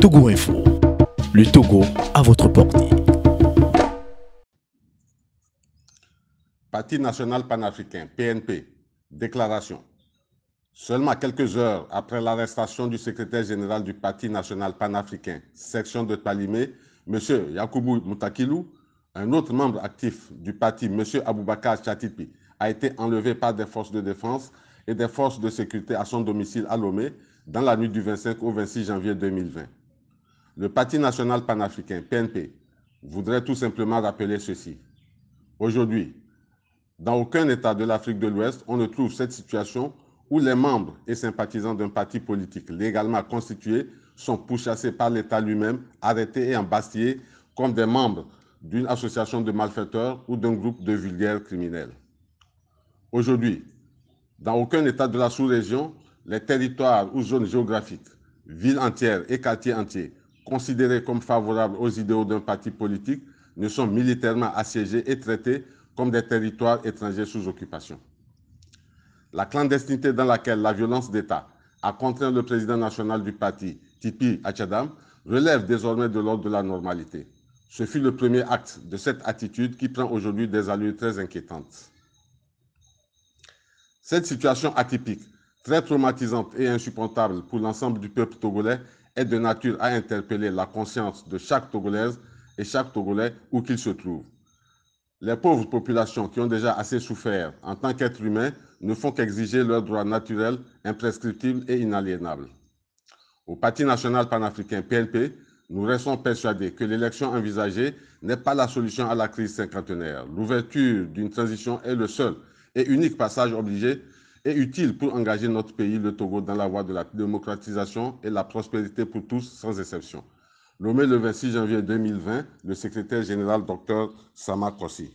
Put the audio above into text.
Togo Info. Le Togo à votre portée. Parti national panafricain, PNP, déclaration. Seulement quelques heures après l'arrestation du secrétaire général du Parti national panafricain, section de Palimé, M. Yakubu Mutakilou, un autre membre actif du parti, M. Aboubakar Chatipi, a été enlevé par des forces de défense et des forces de sécurité à son domicile à Lomé dans la nuit du 25 au 26 janvier 2020. Le Parti national panafricain, PNP, voudrait tout simplement rappeler ceci. Aujourd'hui, dans aucun État de l'Afrique de l'Ouest, on ne trouve cette situation où les membres et sympathisants d'un parti politique légalement constitué sont pourchassés par l'État lui-même, arrêtés et embastillés comme des membres d'une association de malfaiteurs ou d'un groupe de vulgaires criminels. Aujourd'hui, dans aucun État de la sous-région, les territoires ou zones géographiques, villes entières et quartiers entiers considérés comme favorables aux idéaux d'un parti politique ne sont militairement assiégés et traités comme des territoires étrangers sous occupation. La clandestinité dans laquelle la violence d'État a contraint le président national du parti, Tipi Achadam, relève désormais de l'ordre de la normalité. Ce fut le premier acte de cette attitude qui prend aujourd'hui des allures très inquiétantes. Cette situation atypique, très traumatisante et insupportable pour l'ensemble du peuple togolais, est de nature à interpeller la conscience de chaque Togolaise et chaque Togolais où qu'il se trouve. Les pauvres populations qui ont déjà assez souffert en tant qu'êtres humains ne font qu'exiger leurs droits naturels, imprescriptibles et inaliénables. Au Parti national panafricain PNP, nous restons persuadés que l'élection envisagée n'est pas la solution à la crise cinquantenaire. L'ouverture d'une transition est le seul et unique passage obligé et utile pour engager notre pays, le Togo, dans la voie de la démocratisation et la prospérité pour tous, sans exception. Nommé le 26 janvier 2020, le secrétaire général Dr Sama Kossi.